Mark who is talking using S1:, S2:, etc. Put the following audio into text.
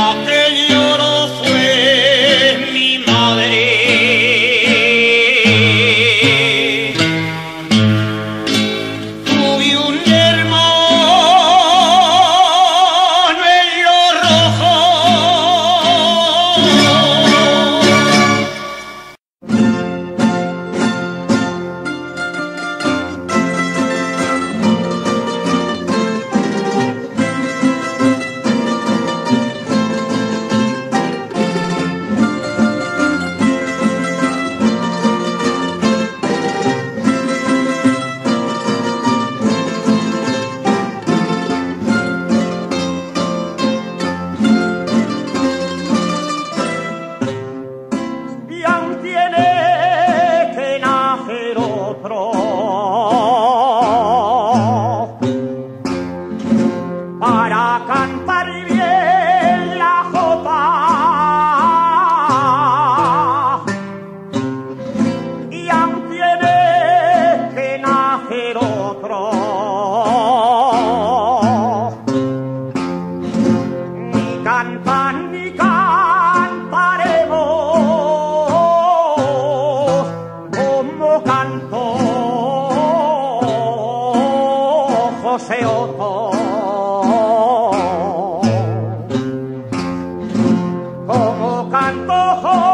S1: Aquele José Otto. Como cantó